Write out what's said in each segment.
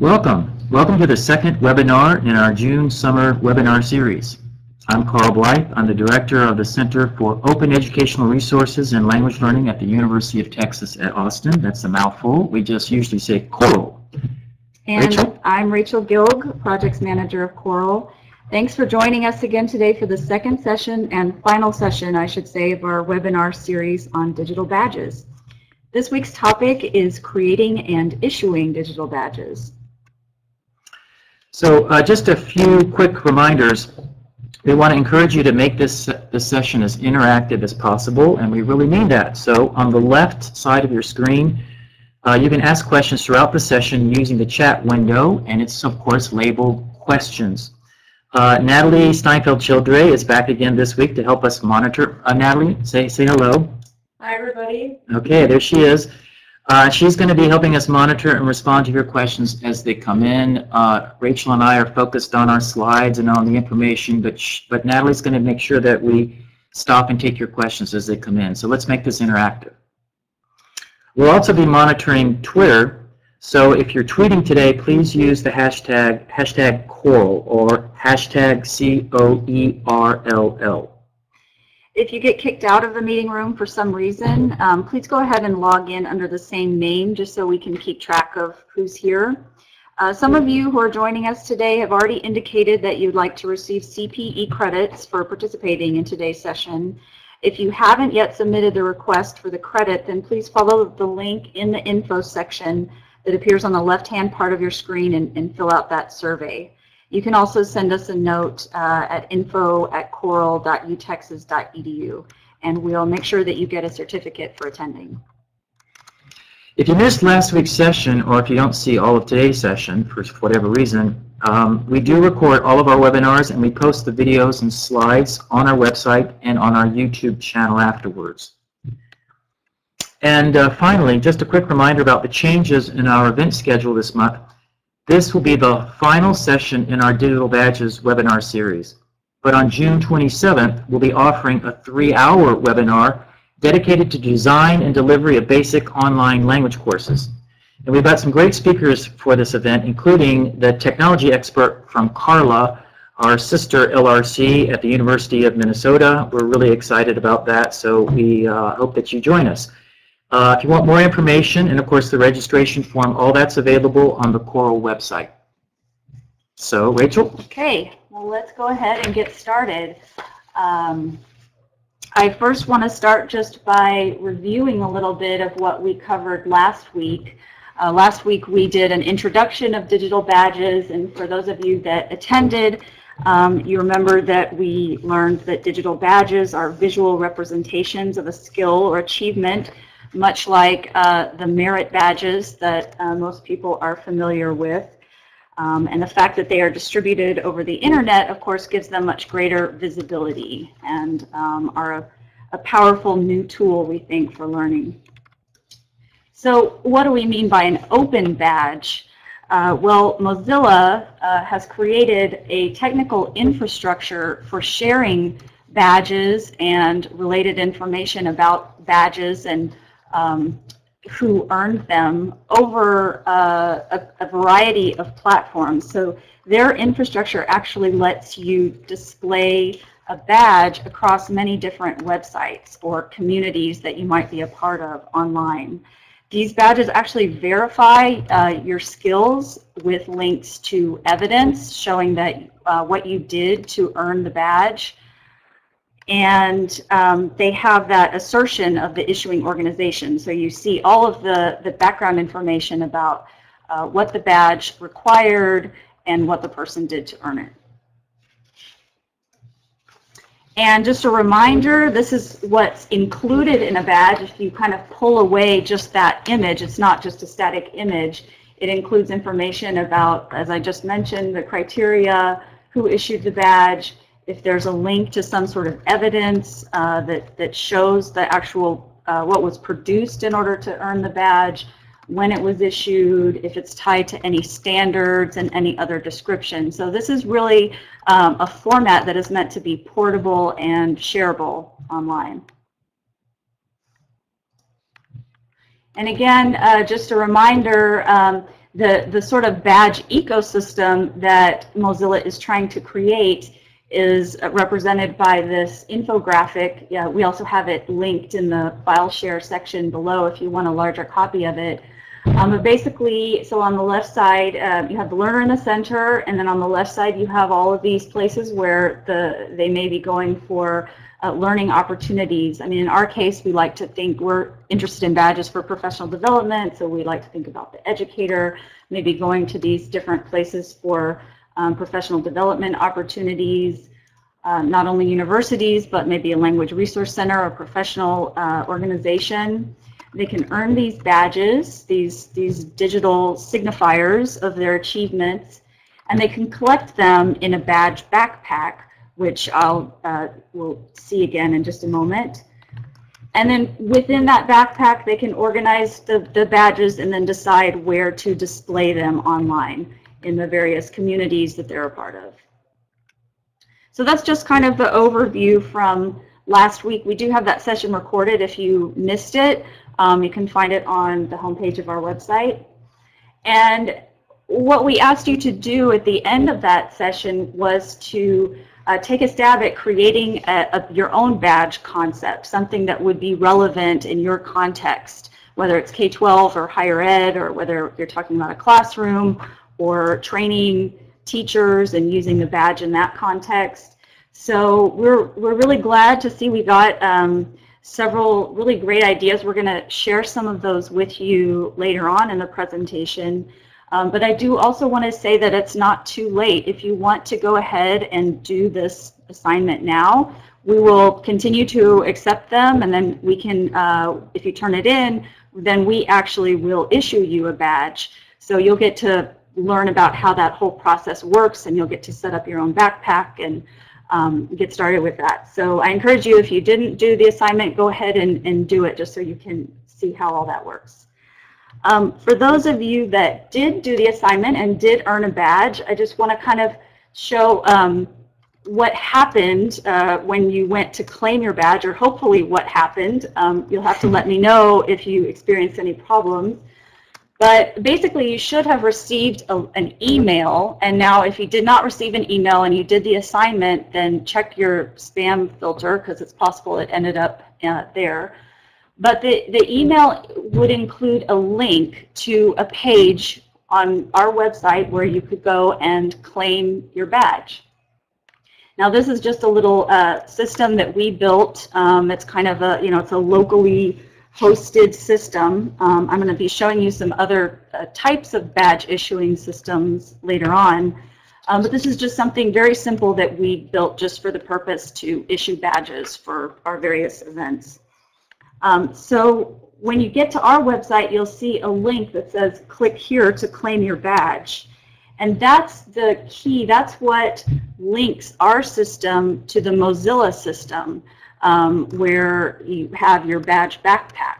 Welcome. Welcome to the second webinar in our June summer webinar series. I'm Carl Blyth. I'm the director of the Center for Open Educational Resources and Language Learning at the University of Texas at Austin. That's a mouthful. We just usually say COERLL. And Rachael? I'm Rachael Gilg, Projects Manager of COERLL. Thanks for joining us again today for the second session and final session, I should say, of our webinar series on digital badges. This week's topic is creating and issuing digital badges. So uh, just a few quick reminders. We want to encourage you to make this, this session as interactive as possible, and we really mean that. So on the left side of your screen, uh, you can ask questions throughout the session using the chat window, and it's, of course, labeled questions. Uh, Natalie Steinfeld-Childre is back again this week to help us monitor. Uh, Natalie, say, say hello. Hi, everybody. Okay, there she is. Uh, she's going to be helping us monitor and respond to your questions as they come in. Uh, Rachael and I are focused on our slides and on the information, but, but Natalie's going to make sure that we stop and take your questions as they come in. So let's make this interactive. We'll also be monitoring Twitter. So if you're tweeting today, please use the hashtag, hashtag COERLL or hashtag C-O-E-R-L-L. If you get kicked out of the meeting room for some reason, um, please go ahead and log in under the same name just so we can keep track of who's here. Uh, some of you who are joining us today have already indicated that you'd like to receive CPE credits for participating in today's session. If you haven't yet submitted the request for the credit, then please follow the link in the info section that appears on the left-hand part of your screen and, and fill out that survey. You can also send us a note uh, at info at coerll.utexas.edu, and we'll make sure that you get a certificate for attending. If you missed last week's session, or if you don't see all of today's session for whatever reason, um, we do record all of our webinars and we post the videos and slides on our website and on our YouTube channel afterwards. And uh, finally, just a quick reminder about the changes in our event schedule this month. This will be the final session in our Digital Badges webinar series. But on June 27th, we'll be offering a three-hour webinar dedicated to design and delivery of basic online language courses. And we've got some great speakers for this event, including the technology expert from Carla, our sister LRC at the University of Minnesota. We're really excited about that, so we uh, hope that you join us. Uh, if you want more information, and of course the registration form, all that's available on the COERLL website. So, Rachael? Okay, well let's go ahead and get started. Um, I first want to start just by reviewing a little bit of what we covered last week. Uh, last week we did an introduction of digital badges, and for those of you that attended, um, you remember that we learned that digital badges are visual representations of a skill or achievement much like uh, the merit badges that uh, most people are familiar with. Um, and the fact that they are distributed over the internet, of course, gives them much greater visibility and um, are a, a, powerful new tool, we think, for learning. So what do we mean by an open badge? Uh, well, Mozilla uh, has created a technical infrastructure for sharing badges and related information about badges and um, who earned them over uh, a, a, variety of platforms. So their infrastructure actually lets you display a badge across many different websites or communities that you might be a part of online. These badges actually verify uh, your skills with links to evidence showing that uh, what you did to earn the badge and um, they have that assertion of the issuing organization. So you see all of the, the background information about uh, what the badge required and what the person did to earn it. And just a reminder, this is what's included in a badge. If you kind of pull away just that image, it's not just a static image. It includes information about, as I just mentioned, the criteria, who issued the badge, if there's a link to some sort of evidence uh, that, that shows the actual, uh, what was produced in order to earn the badge, when it was issued, if it's tied to any standards and any other description. So this is really um, a format that is meant to be portable and shareable online. And again, uh, just a reminder, um, the, the sort of badge ecosystem that Mozilla is trying to create is represented by this infographic. Yeah, we also have it linked in the file share section below if you want a larger copy of it. Um, but basically, so on the left side, uh, you have the learner in the center, and then on the left side, you have all of these places where the they may be going for uh, learning opportunities. I mean, in our case, we like to think we're interested in badges for professional development, so we like to think about the educator, maybe going to these different places for um, professional development opportunities, uh, not only universities, but maybe a language resource center or professional uh, organization. They can earn these badges, these, these digital signifiers of their achievements, and they can collect them in a badge backpack which I'll uh, we'll see again in just a moment. And then within that backpack, they can organize the, the badges and then decide where to display them online in the various communities that they're a part of. So that's just kind of the overview from last week. We do have that session recorded if you missed it. Um, you can find it on the homepage of our website. And what we asked you to do at the end of that session was to uh, take a stab at creating a, a, your own badge concept, something that would be relevant in your context, whether it's K-12 or higher ed, or whether you're talking about a classroom or training teachers and using the badge in that context. So we're, we're really glad to see we got um, several really great ideas. We're going to share some of those with you later on in the presentation. Um, but I do also want to say that it's not too late. If you want to go ahead and do this assignment now, we will continue to accept them and then we can, uh, if you turn it in, then we actually will issue you a badge. So you'll get to learn about how that whole process works and you'll get to set up your own backpack and um, get started with that. So I encourage you, if you didn't do the assignment, go ahead and, and do it just so you can see how all that works. Um, for those of you that did do the assignment and did earn a badge, I just want to kind of show um, what happened uh, when you went to claim your badge, or hopefully what happened. Um, you'll have to let me know if you experienced any problems. But basically, you should have received a, an email, and now if you did not receive an email and you did the assignment, then check your spam filter, because it's possible it ended up uh, there. But the, the email would include a link to a page on our website where you could go and claim your badge. Now this is just a little uh, system that we built. Um, it's kind of a, you know, it's a locally hosted system. Um, I'm going to be showing you some other uh, types of badge issuing systems later on. Um, but this is just something very simple that we built just for the purpose to issue badges for our various events. Um, so when you get to our website, you'll see a link that says click here to claim your badge. And that's the key. That's what links our system to the Mozilla system um, where you have your badge backpack.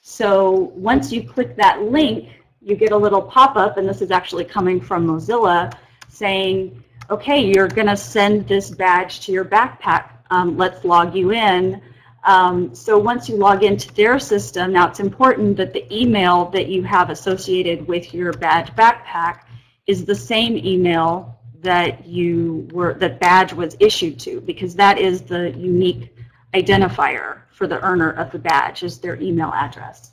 So once you click that link, you get a little pop-up, and this is actually coming from Mozilla, saying, okay, you're going to send this badge to your backpack. Um, let's log you in. Um, so once you log into their system, now it's important that the email that you have associated with your badge backpack is the same email that you were that badge was issued to because that is the unique identifier for the earner of the badge is their email address.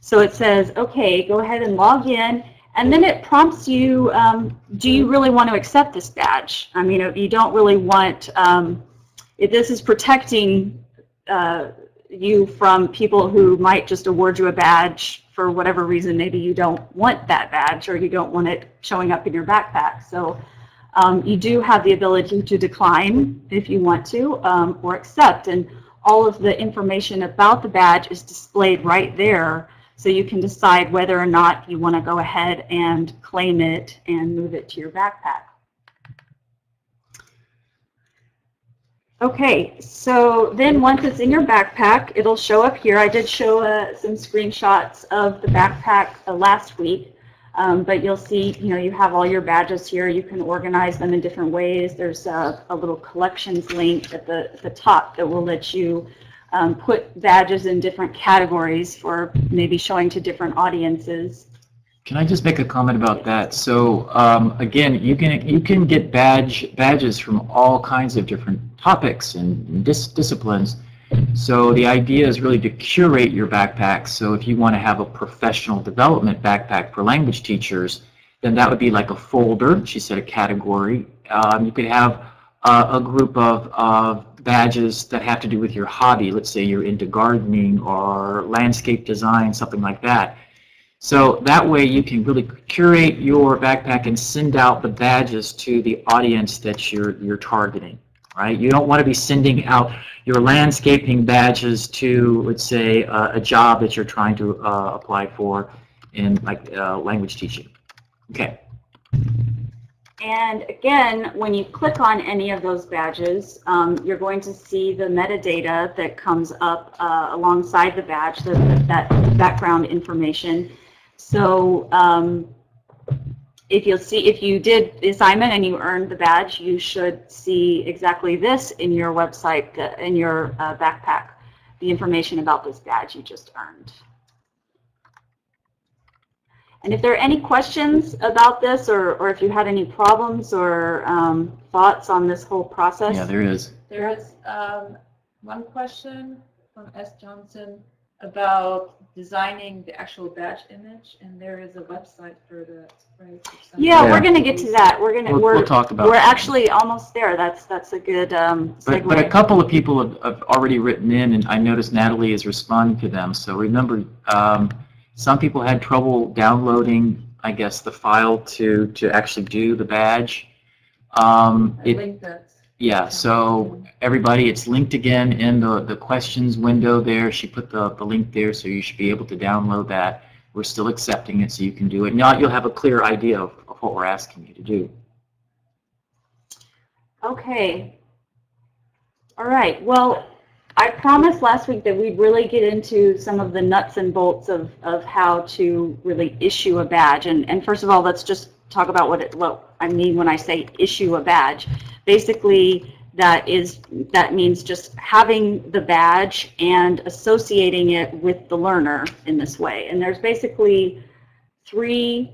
So it says, okay, go ahead and log in and then it prompts you, um, do you really want to accept this badge? I mean, you don't really want, um, if this is protecting uh, you from people who might just award you a badge for whatever reason. Maybe you don't want that badge or you don't want it showing up in your backpack. So um, you do have the ability to decline if you want to um, or accept. And all of the information about the badge is displayed right there so you can decide whether or not you want to go ahead and claim it and move it to your backpack. Okay, so then once it's in your backpack, it'll show up here. I did show uh, some screenshots of the backpack uh, last week, um, but you'll see, you know, you have all your badges here. You can organize them in different ways. There's a, a little collections link at the, the top that will let you um, put badges in different categories for maybe showing to different audiences. Can I just make a comment about that? So um, again, you can you can get badge badges from all kinds of different topics and dis disciplines. So the idea is really to curate your backpack. So if you want to have a professional development backpack for language teachers, then that would be like a folder. She said a category. Um, you could have uh, a group of, of badges that have to do with your hobby. Let's say you're into gardening or landscape design, something like that. So that way you can really curate your backpack and send out the badges to the audience that you're, you're targeting, right? You don't want to be sending out your landscaping badges to, let's say, uh, a job that you're trying to uh, apply for in like uh, language teaching. Okay. And again, when you click on any of those badges, um, you're going to see the metadata that comes up uh, alongside the badge, the, that background information. So um, if you'll see, if you did the assignment and you earned the badge, you should see exactly this in your website, uh, in your uh, backpack, the information about this badge you just earned. And if there are any questions about this, or, or if you had any problems or um, thoughts on this whole process? Yeah, there is. There is um, one question from S. Johnson about designing the actual badge image, and there is a website for that, right? Yeah, Yeah. we're going to get to that. We're going to, We'll, we're, we'll talk about we're that. actually almost there. That's, that's a good um, But, but a couple of people have, have already written in, and I noticed Natalie is responding to them. So remember, um, some people had trouble downloading, I guess, the file to, to actually do the badge. Um, I it, link that. Yeah, so everybody, it's linked again in the, the questions window there. She put the, the link there, so you should be able to download that. We're still accepting it, so you can do it. Now you'll have a clear idea of, of what we're asking you to do. Okay. All right. Well, I promised last week that we'd really get into some of the nuts and bolts of, of how to really issue a badge. And, and first of all, let's just talk about what, it, what I mean when I say issue a badge. Basically, that is that means just having the badge and associating it with the learner in this way. And there's basically three,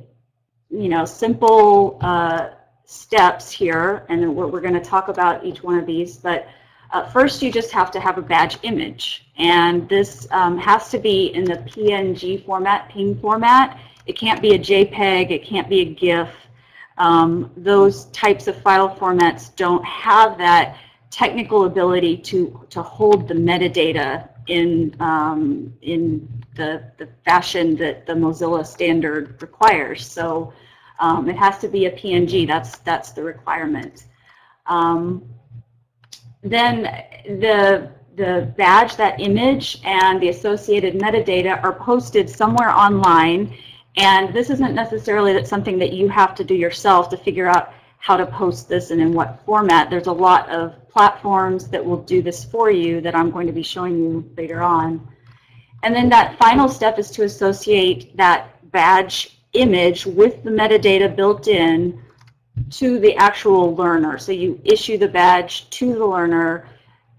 you know, simple uh, steps here, and we're, we're going to talk about each one of these. But uh, first, you just have to have a badge image, and this um, has to be in the PNG format, PNG format. It can't be a JPEG. It can't be a GIF. Um, those types of file formats don't have that technical ability to to hold the metadata in um, in the the fashion that the Mozilla standard requires. So um, it has to be a PNG. That's that's the requirement. Um, then the the badge, that image, and the associated metadata are posted somewhere online. And this isn't necessarily that something that you have to do yourself to figure out how to post this and in what format. There's a lot of platforms that will do this for you that I'm going to be showing you later on. And then that final step is to associate that badge image with the metadata built in to the actual learner. So you issue the badge to the learner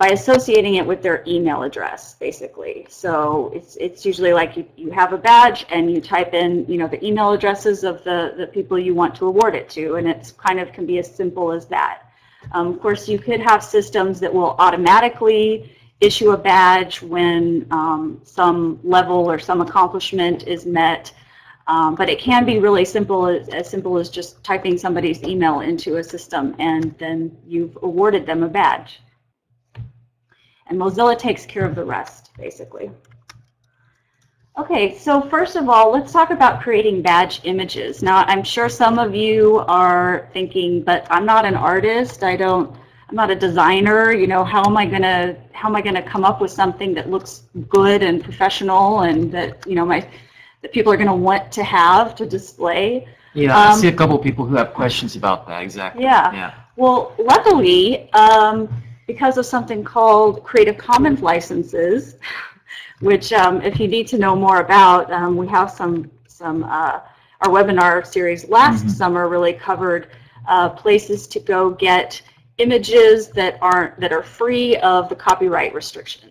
by associating it with their email address, basically. So it's, it's usually like you, you have a badge and you type in, you know, the email addresses of the, the people you want to award it to, and it's kind of can be as simple as that. Um, of course, you could have systems that will automatically issue a badge when um, some level or some accomplishment is met. Um, but it can be really simple, as, as simple as just typing somebody's email into a system and then you've awarded them a badge. And Mozilla takes care of the rest, basically. Okay, so first of all, let's talk about creating badge images. Now, I'm sure some of you are thinking, but I'm not an artist. I don't, I'm not a designer. You know, how am I gonna, how am I gonna come up with something that looks good and professional and that, you know, my, that people are gonna want to have to display? Yeah, I Um, see a couple of people who have questions about that, exactly. Yeah. Yeah. Well, luckily, um, because of something called Creative Commons licenses, which um, if you need to know more about, um, we have some, some uh, our webinar series last Mhm. summer really covered uh, places to go get images that aren't that are free of the copyright restrictions.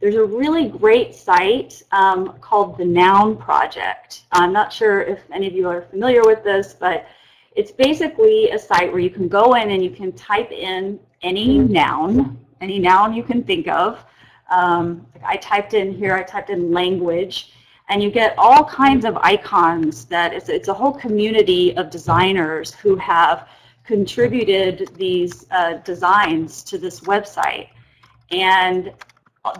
there's a really great site um, called the Noun Project. I'm not sure if any of you are familiar with this, but it's basically a site where you can go in and you can type in any noun, any noun you can think of. Um, I typed in here, I typed in language, and you get all kinds of icons that it's, it's a whole community of designers who have contributed these uh, designs to this website. And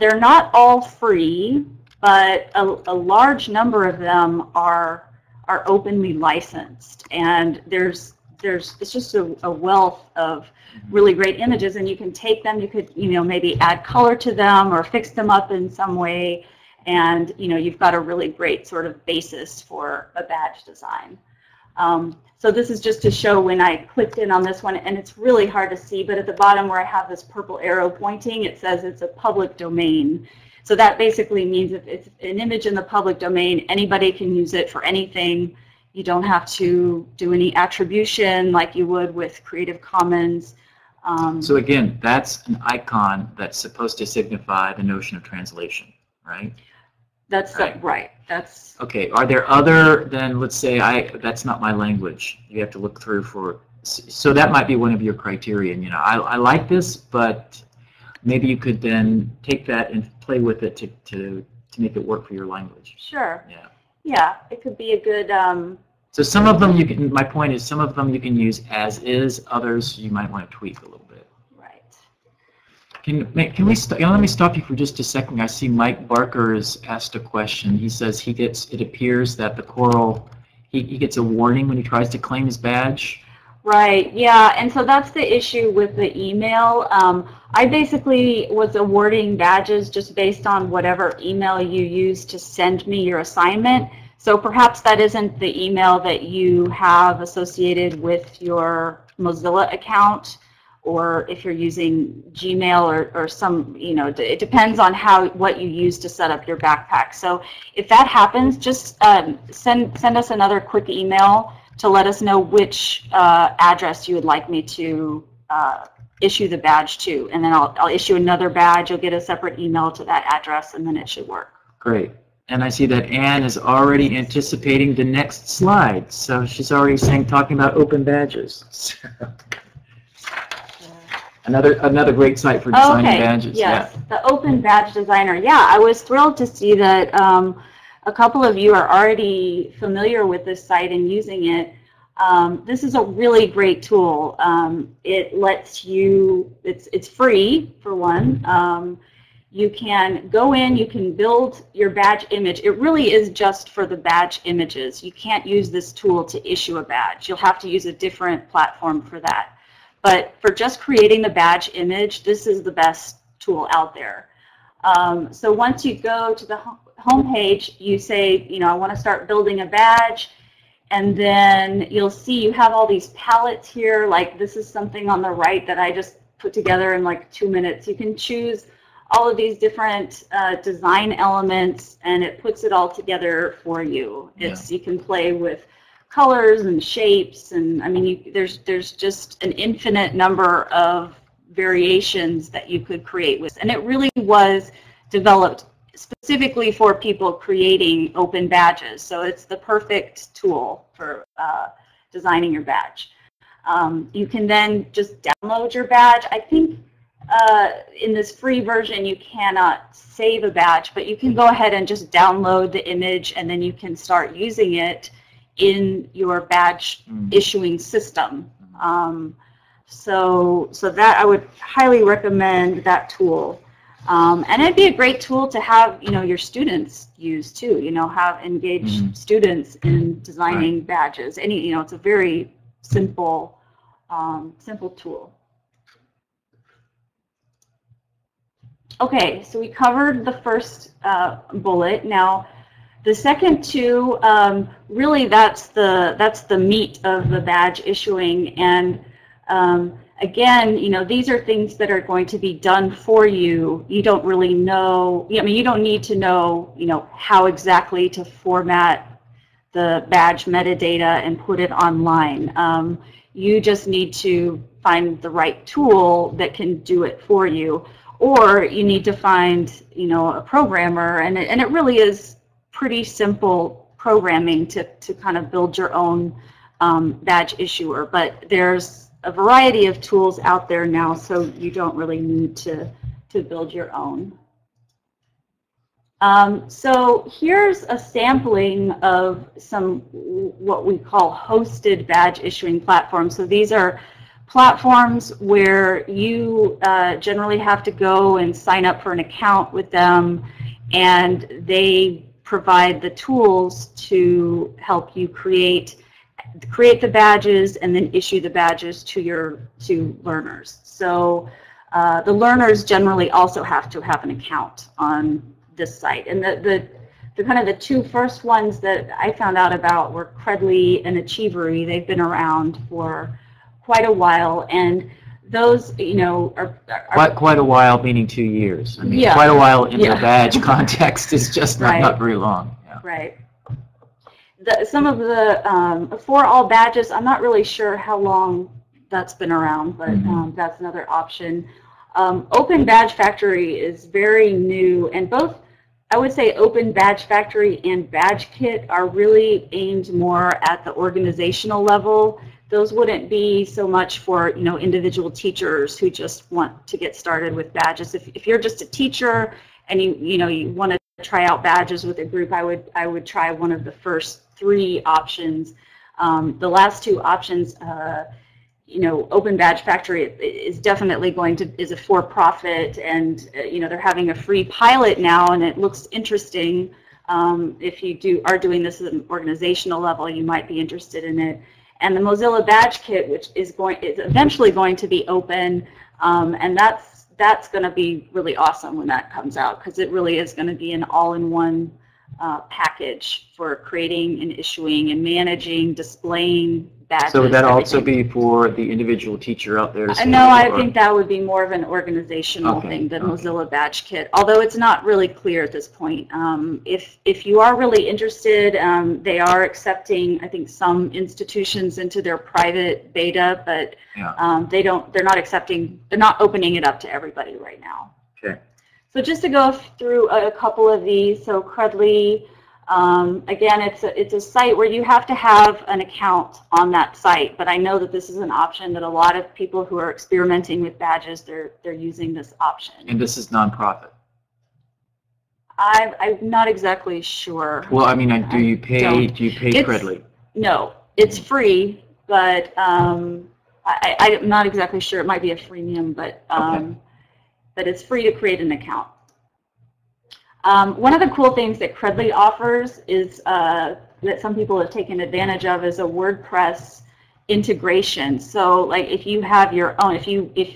they're not all free, but a, a large number of them are are openly licensed. And there's there's it's just a, a wealth of really great images and you can take them you could you know maybe add color to them or fix them up in some way and you know you've got a really great sort of basis for a badge design um, so this is just to show when I clicked in on this one, and it's really hard to see, but at the bottom where I have this purple arrow pointing, it says it's a public domain. So that basically means if it's an image in the public domain, anybody can use it for anything. You don't have to do any attribution like you would with Creative Commons. Um, So again, that's an icon that's supposed to signify the notion of translation, right? that's right. right. That's Okay, are there other than, let's say, I, that's not my language, you have to look through for, so that might be one of your criterion, you know, I, I like this, but maybe you could then take that and play with it to, to, to make it work for your language. sure. Yeah. Yeah, it could be a good. Um, So some of them you can, my point is, some of them you can use as is, others you might want to tweak a little bit. right. Can, can we, st- you know, let me stop you for just a second. I see Mike Barker has asked a question. He says he gets, it appears that the COERLL, he, he gets a warning when he tries to claim his badge. Right, yeah, and so that's the issue with the email. Um, I basically was awarding badges just based on whatever email you used to send me your assignment. So perhaps that isn't the email that you have associated with your Mozilla account, or if you're using Gmail or, or some, you know, it depends on how what you use to set up your backpack. So if that happens, just um, send send us another quick email to let us know which uh, address you would like me to uh, issue the badge to. And then I'll, I'll issue another badge. You'll get a separate email to that address, and then it should work. Great. And I see that Anne is already anticipating the next slide. So she's already saying, talking about open badges. Another, another great site for designing okay, badges. yes, the Open Badge Designer. Yeah, I was thrilled to see that um, a couple of you are already familiar with this site and using it. Um, this is a really great tool. Um, it lets you, it's, it's free for one. Um, you can go in, you can build your badge image. It really is just for the badge images. You can't use this tool to issue a badge. You'll have to use a different platform for that. But for just creating the badge image, this is the best tool out there. Um, so once you go to the home page, you say, you know, I want to start building a badge. And then you'll see you have all these palettes here. Like this is something on the right that I just put together in like two minutes. You can choose all of these different uh, design elements and it puts it all together for you. It's You can play with colors and shapes and I mean you, there's there's just an infinite number of variations that you could create with and it really was developed specifically for people creating open badges so it's the perfect tool for uh, designing your badge um, you can then just download your badge I think uh, in this free version you cannot save a badge but you can go ahead and just download the image and then you can start using it in your badge Mhm. issuing system. Um, so, so that I would highly recommend that tool. Um, and it'd be a great tool to have, you know, your students use too. You know, have engaged Mhm. students in designing badges. Any, you know, it's a very simple, um, simple tool. Okay, so we covered the first uh, bullet. Now, the second two, um, really that's the, that's the meat of the badge issuing. And um, again, you know, these are things that are going to be done for you. You don't really know, I mean, you don't need to know, you know, how exactly to format the badge metadata and put it online. Um, you just need to find the right tool that can do it for you. or you need to find, you know, a programmer, and it, and it really is pretty simple programming to, to kind of build your own um, badge issuer. But there's a variety of tools out there now, so you don't really need to, to build your own. Um, so here's a sampling of some what we call hosted badge issuing platforms. So these are platforms where you uh, generally have to go and sign up for an account with them and they provide the tools to help you create create the badges and then issue the badges to your to learners. So uh, the learners generally also have to have an account on this site. And the, the, the kind of the two first ones that I found out about were Credly and Achievery. They've been around for quite a while. And those, you know, are, are Quite, quite a while, meaning two years. I mean, Yeah. quite a while in the badge context is just not, Right. not very long. Yeah. Right. The, some of the, um, for all badges, I'm not really sure how long that's been around, but Mhm. um, that's another option. Um, Open Badge Factory is very new, and both, I would say Open Badge Factory and Badge Kit are really aimed more at the organizational level. Those wouldn't be so much for, you know, individual teachers who just want to get started with badges. If, if you're just a teacher and you, you know, you want to try out badges with a group, I would, I would try one of the first three options. Um, the last two options, uh, you know, Open Badge Factory is definitely going to, is a for-profit and, uh, you know, they're having a free pilot now and it looks interesting. Um, if you do, are doing this at an organizational level, you might be interested in it. And the Mozilla Badge Kit, which is going, is eventually going to be open, um, and that's, that's going to be really awesome when that comes out because it really is going to be an all-in-one uh, package for creating and issuing and managing, displaying badges. So would that also everything. be for the individual teacher out there? Uh, No, I or- think that would be more of an organizational Okay, thing, the okay. Mozilla Badge Kit, although it's not really clear at this point. Um, If, if you are really interested, um, they are accepting, I think, some institutions into their private beta, but Yeah. um, they don't, they're not accepting, they're not opening it up to everybody right now. Okay. So just to go through a couple of these, so Credly, um, again, it's a, it's a site where you have to have an account on that site, but I know that this is an option that a lot of people who are experimenting with badges, they're, they're using this option. And this is nonprofit. I'm, I'm not exactly sure. Well, I mean, uh, do you pay, do you pay It's- Credly? No, it's free, but um, I, I- I'm not exactly sure. It might be a freemium, but, um, but it's free to create an account. Um, one of the cool things that Credly offers is uh, that some people have taken advantage of is a WordPress integration. So like if you have your own, if you, if,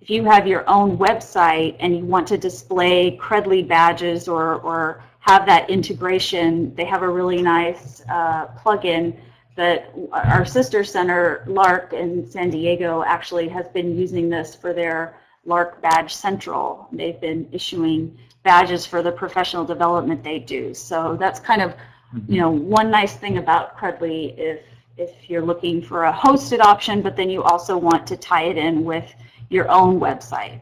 if you have your own website and you want to display Credly badges or, or have that integration, they have a really nice uh, plugin that our sister center, LARC in San Diego, actually has been using this for their LARC Badge Central. They've been issuing badges for the professional development they do. So that's kind of, you know, one nice thing about Credly if, if you're looking for a hosted option, but then you also want to tie it in with your own website.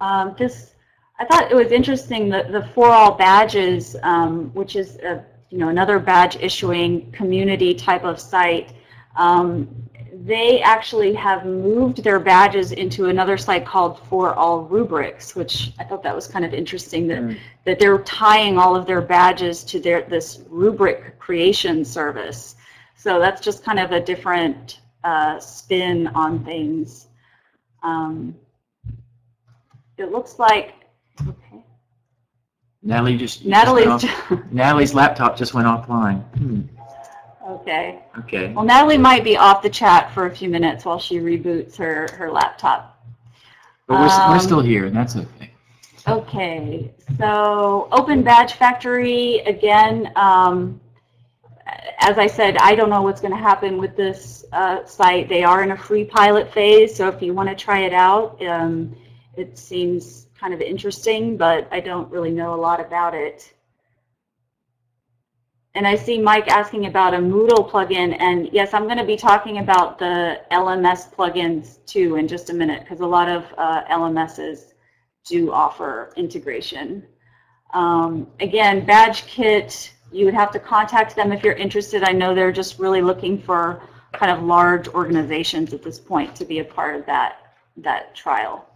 Um, this, I thought it was interesting that the For All Badges, um, which is a, you know, another badge issuing community type of site, um, they actually have moved their badges into another site called For All Rubrics, which I thought that was kind of interesting that, Mm. that they're tying all of their badges to their this rubric creation service. So that's just kind of a different uh, spin on things. Um, it looks like, okay, Natalie just. just Natalie's, went off- Natalie's laptop just went offline. Hmm, okay. Okay. Well, Natalie might be off the chat for a few minutes while she reboots her, her laptop. But we're, s- we're Um, still here, and that's okay. Okay, so Open Badge Factory, again, um, as I said, I don't know what's going to happen with this uh, site. They are in a free pilot phase, so if you want to try it out, um, it seems kind of interesting, but I don't really know a lot about it. And I see Mike asking about a Moodle plugin, and yes, I'm going to be talking about the LMS plugins too in just a minute, because a lot of uh, LMSs do offer integration. Um, again, BadgeKit, you would have to contact them if you're interested. I know they're just really looking for kind of large organizations at this point to be a part of that, that trial.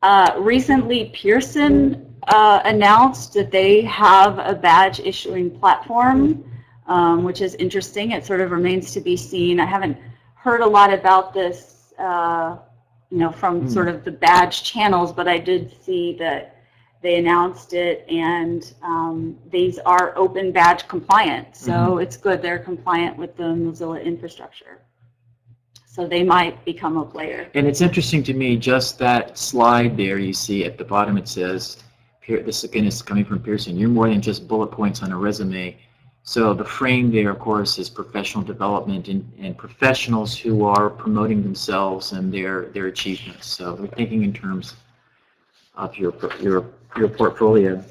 Uh, recently, Pearson uh, announced that they have a badge issuing platform, um, which is interesting. It sort of remains to be seen. I haven't heard a lot about this, uh, you know, from Hmm. sort of the badge channels, but I did see that they announced it, and um, these are open badge compliant. So Mhm. it's good they're compliant with the Mozilla infrastructure. So they might become a player. And it's interesting to me, just that slide there, you see at the bottom it says, this again is coming from Pearson, you're more than just bullet points on a resume. So the frame there, of course, is professional development and, and professionals who are promoting themselves and their, their achievements. So they're thinking in terms of your, your, your portfolio.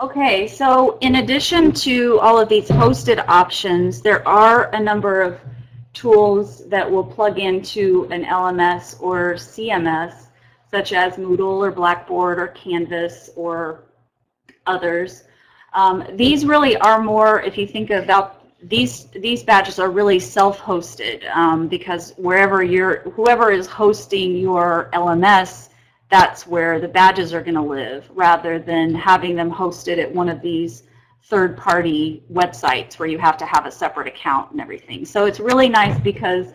Okay, so in addition to all of these hosted options, there are a number of tools that will plug into an LMS or CMS, such as Moodle or Blackboard or Canvas or others. Um, these really are more, if you think about these these badges are really self-hosted um, because wherever you're, whoever is hosting your LMS, that's where the badges are going to live, rather than having them hosted at one of these third-party websites where you have to have a separate account and everything. So it's really nice because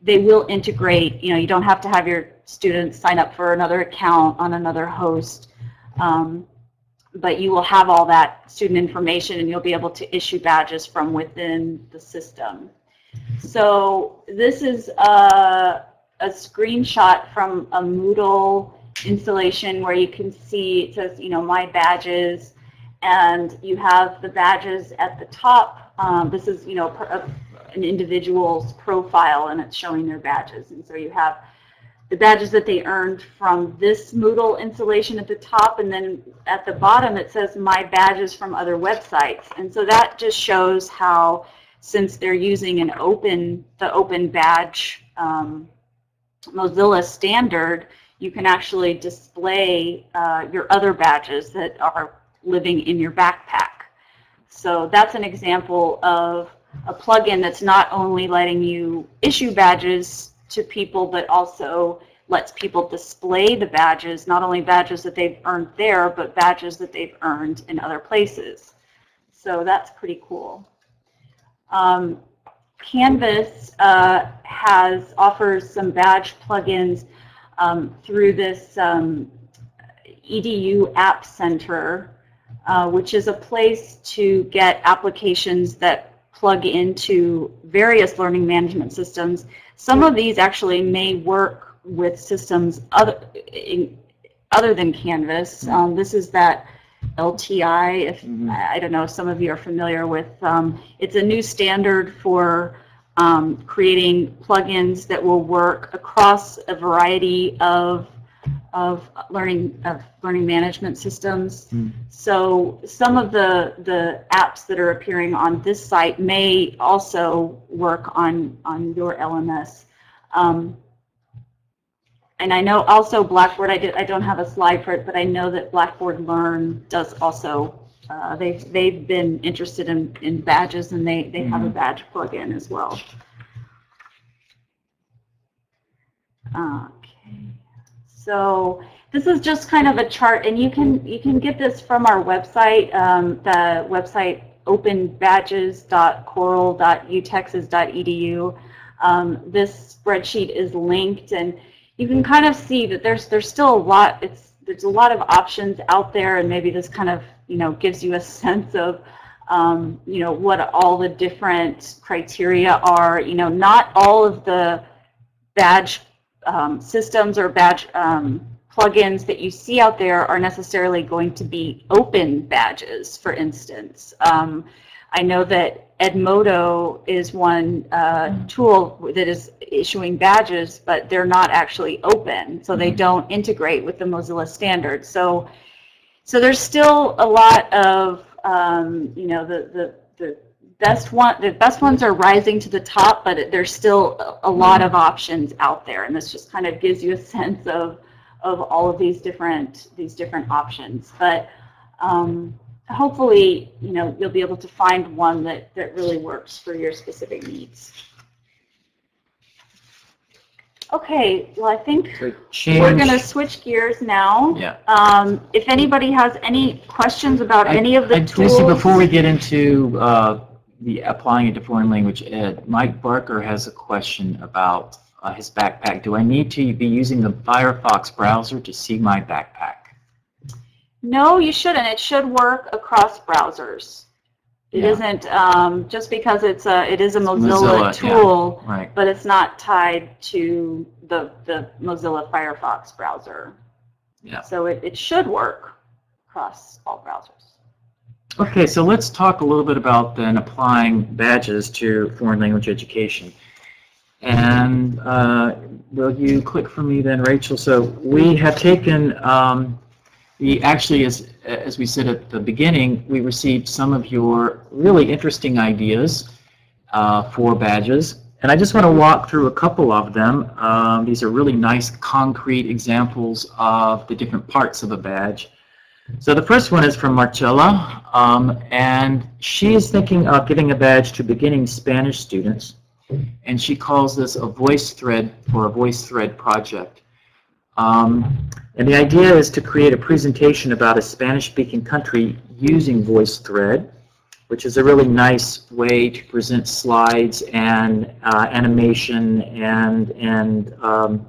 they will integrate. You know, you don't have to have your students sign up for another account on another host. Um, but you will have all that student information and you'll be able to issue badges from within the system. So this is a, a screenshot from a Moodle installation where you can see, it says, you know, my badges, and you have the badges at the top. Um, this is, you know, of an individual's profile and it's showing their badges. And so you have the badges that they earned from this Moodle installation at the top, and then at the bottom it says my badges from other websites. And so that just shows how, since they're using an open, the open badge um, Mozilla standard, you can actually display uh, your other badges that are living in your backpack. So that's an example of a plugin that's not only letting you issue badges to people, but also lets people display the badges, not only badges that they've earned there, but badges that they've earned in other places. So that's pretty cool. Um, Canvas uh, has offers some badge plugins um, through this um, EDU App Center, uh, which is a place to get applications that plug into various learning management systems. Some of these actually may work with systems other, in, other than Canvas. Um, this is that LTI, if Mhm. I don't know, if some of you are familiar with. Um, it's a new standard for um, creating plugins that will work across a variety of of learning of learning management systems. Mm. So some of the the apps that are appearing on this site may also work on on your LMS. Um, and I know also Blackboard. I did. I don't have a slide for it, but I know that Blackboard Learn does also. Uh, they've they've been interested in, in badges, and they they have a Mhm. badge plugin as well. Okay. So this is just kind of a chart, and you can you can get this from our website. Um, the website openbadges.coerll.utexas.edu. Um, this spreadsheet is linked, and you can kind of see that there's there's still a lot. It's there's a lot of options out there, and maybe this kind of you know gives you a sense of um, you know what all the different criteria are. You know, not all of the badge um, systems or badge um, plugins that you see out there are necessarily going to be open badges, for instance. Um, I know that Edmodo is one uh, tool that is issuing badges, but they're not actually open, so they Mhm. don't integrate with the Mozilla standard. So So there's still a lot of, um, you know, the, the, the best one, the best ones are rising to the top, but there's still a lot of options out there. And this just kind of gives you a sense of, of all of these different, these different options. But um, hopefully, you know, you'll be able to find one that, that really works for your specific needs. Okay, well, I think So we're going to switch gears now. Yeah. Um, if anybody has any questions about I- any of the I- tools. Before we get into uh, the applying it to foreign language ed, Mike Barker has a question about uh, his backpack. Do I need to be using the Firefox browser to see my backpack? No, you shouldn't. It should work across browsers. It Yeah. isn't, um, just because it's a, it is a Mozilla Mozilla, yeah. tool, Right. but it's not tied to the, the Mozilla Firefox browser. Yeah. So it, it should work across all browsers. Okay, so let's talk a little bit about then applying badges to foreign language education. And uh, will you click for me then, Rachael? So we have taken, um, actually, as, as we said at the beginning, we received some of your really interesting ideas uh, for badges. And I just want to walk through a couple of them. Um, these are really nice concrete examples of the different parts of a badge. So the first one is from Marcella, um, and she is thinking of giving a badge to beginning Spanish students, and she calls this a VoiceThread or a VoiceThread project. Um, and the idea is to create a presentation about a Spanish-speaking country using VoiceThread, which is a really nice way to present slides and uh, animation and and um,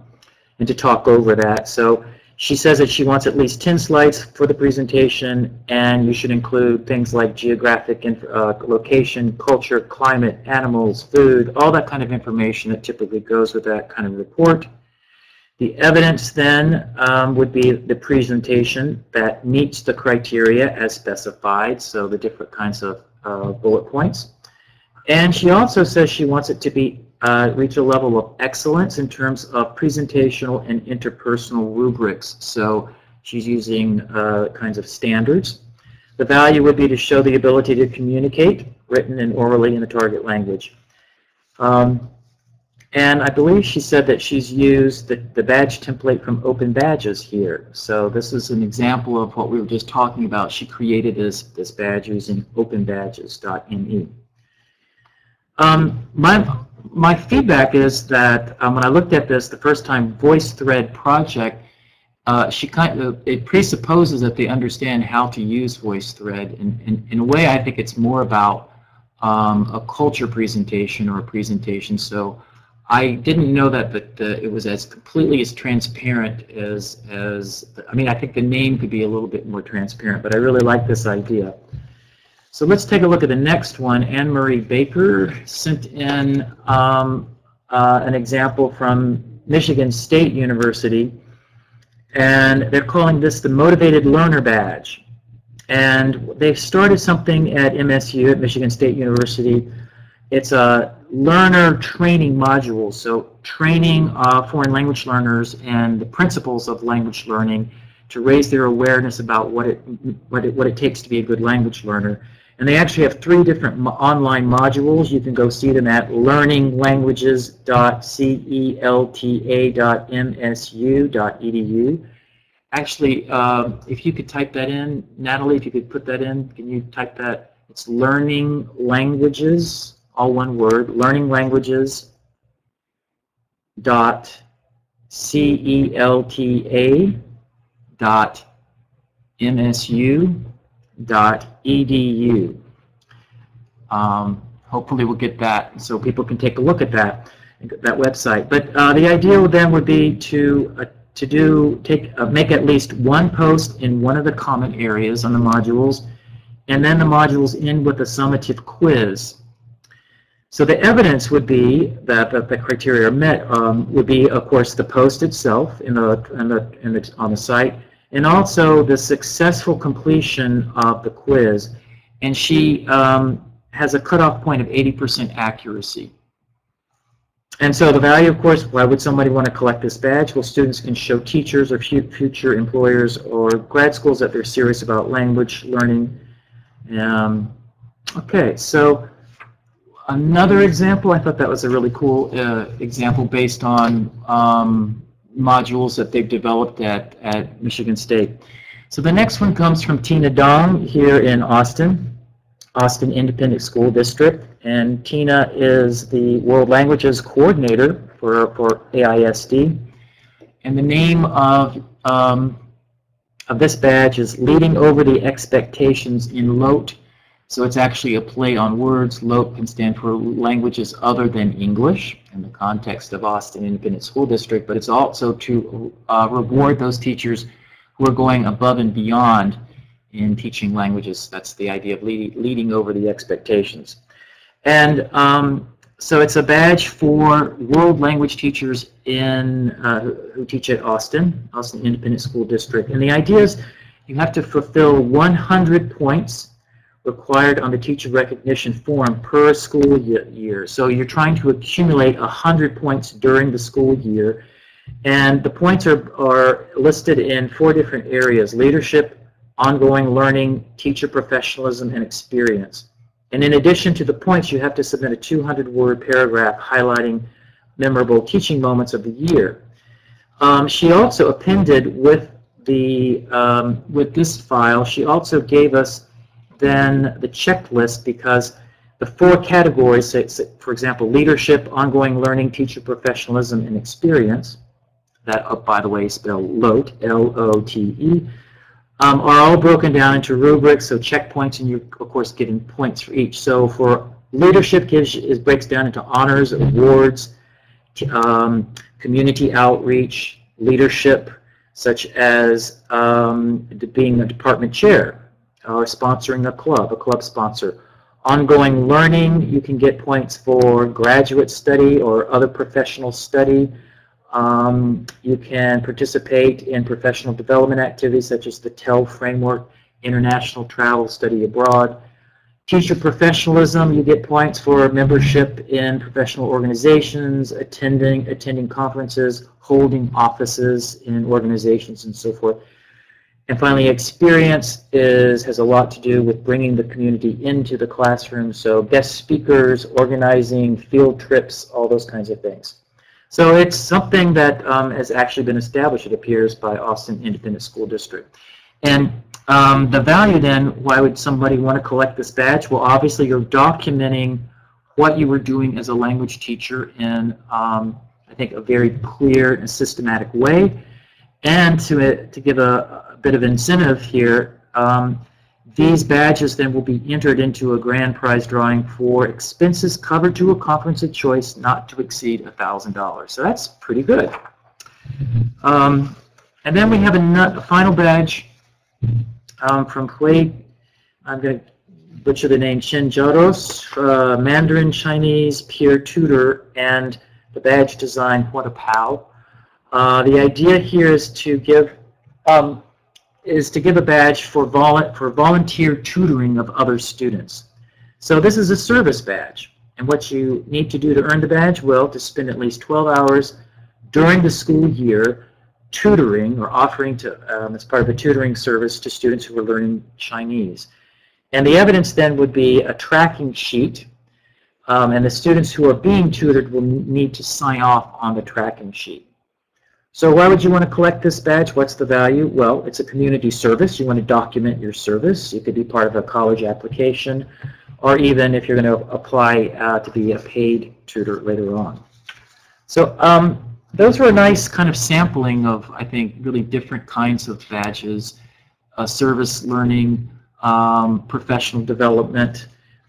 and to talk over that. So she says that she wants at least 10 slides for the presentation, and you should include things like geographic uh, location, culture, climate, animals, food, all that kind of information that typically goes with that kind of report. The evidence then um, would be the presentation that meets the criteria as specified, so the different kinds of uh, bullet points. And she also says she wants it to be uh, reach a level of excellence in terms of presentational and interpersonal rubrics. So she's using uh, kinds of standards. The value would be to show the ability to communicate, written and orally in the target language. Um, and I believe she said that she's used the, the badge template from Open Badges here. So this is an example of what we were just talking about. She created this, this badge using openbadges.me. Um, my, my feedback is that um, when I looked at this the first time, VoiceThread project, uh, she kind of, it presupposes that they understand how to use VoiceThread. And, and in a way, I think it's more about um, a culture presentation or a presentation. So I didn't know that, but uh, it was as completely as transparent as, as, I mean, I think the name could be a little bit more transparent, but I really like this idea. So let's take a look at the next one. Anne Marie Baker sent in um, uh, an example from Michigan State University, and they're calling this the Motivated Learner Badge. And they've started something at MSU, at Michigan State University. It's a learner training module, so training uh, foreign language learners and the principles of language learning to raise their awareness about what it, what it, what it takes to be a good language learner. And they actually have three different mo online modules. You can go see them at learninglanguages.celta.msu.edu. Actually, um, if you could type that in, Natalie, if you could put that in, can you type that? It's learning languages, all one word, learning languages dot celta dot msu edu. Um, hopefully we'll get that so people can take a look at that that website. But uh, the idea then would be to uh, to do take uh, make at least one post in one of the comment areas on the modules, and then the modules end with a summative quiz. So the evidence would be that, that the criteria are met um, would be, of course, the post itself in the, in the, in the, on the site, and also the successful completion of the quiz. And she um, has a cutoff point of 80% accuracy. And so the value, of course, why would somebody want to collect this badge? Well, students can show teachers or future employers or grad schools that they're serious about language learning. Um, okay, so another example, I thought that was a really cool uh, example based on um, modules that they've developed at, at Michigan State. So the next one comes from Tina Dong here in Austin, Austin Independent School District. And Tina is the World Languages Coordinator for, for AISD. And the name of, um, of this badge is Leading Over the Expectations in LOTE. So it's actually a play on words. LOTE can stand for languages other than English in the context of Austin Independent School District, but it's also to uh, reward those teachers who are going above and beyond in teaching languages. That's the idea of lead, leading over the expectations. And um, so it's a badge for world language teachers in uh, who teach at Austin, Austin Independent School District. And the idea is you have to fulfill 100 points required on the teacher recognition form per school year. So you're trying to accumulate 100 points during the school year. And the points are, are listed in four different areas, leadership, ongoing learning, teacher professionalism, and experience. And in addition to the points, you have to submit a 200-word paragraph highlighting memorable teaching moments of the year. Um, she also appended with the um, with this file, she also gave us then the checklist because the four categories, for example, leadership, ongoing learning, teacher professionalism, and experience, that, oh, by the way, spelled LOTE, L-O-T-E, um, are all broken down into rubrics, so checkpoints, and you're, of course, getting points for each. So for leadership, gives it breaks down into honors, awards, um, community outreach, leadership, such as um, being a department chair, or sponsoring a club, a club sponsor. Ongoing learning, you can get points for graduate study or other professional study. Um, you can participate in professional development activities such as the TELL framework, international travel, study abroad. Teacher professionalism, you get points for membership in professional organizations, attending, attending conferences, holding offices in organizations, and so forth. And finally, experience is has a lot to do with bringing the community into the classroom, so guest speakers, organizing, field trips, all those kinds of things. So it's something that um, has actually been established, it appears, by Austin Independent School District. And um, the value then, why would somebody want to collect this badge? Well, obviously you're documenting what you were doing as a language teacher in, um, I think, a very clear and systematic way. And to, to give a, a bit of incentive here, um, these badges then will be entered into a grand prize drawing for expenses covered to a conference of choice not to exceed $1,000. So that's pretty good. Um, and then we have a, a final badge um, from Hui. I'm going to butcher the name Chen Jaros, uh, Mandarin Chinese peer tutor, and the badge design What a Pal. Uh, the idea here is to give um, is to give a badge for, vol for volunteer tutoring of other students. So this is a service badge. And what you need to do to earn the badge, well, to spend at least 12 hours during the school year tutoring or offering to, um, as part of a tutoring service to students who are learning Chinese. And the evidence then would be a tracking sheet, um, and the students who are being tutored will need to sign off on the tracking sheet. So why would you want to collect this badge? What's the value? Well, it's a community service. You want to document your service. You could be part of a college application, or even if you're going to apply uh, to be a paid tutor later on. So um, those were a nice kind of sampling of, I think, really different kinds of badges, uh, service learning, um, professional development,